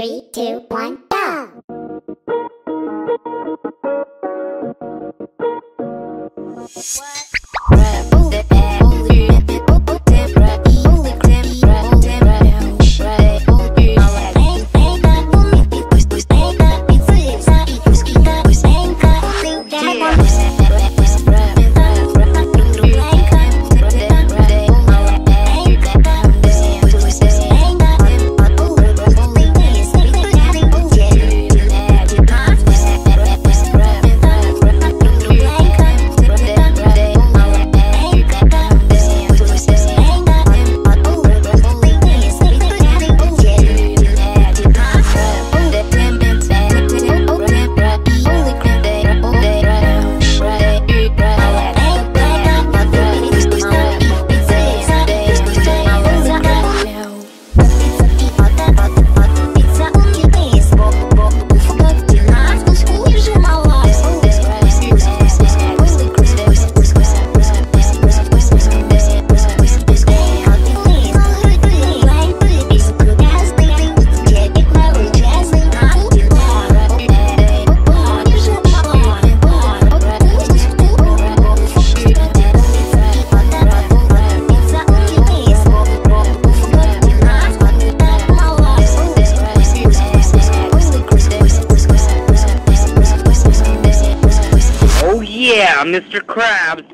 Three, two, one, go! Oh yeah, Mr. Krabs.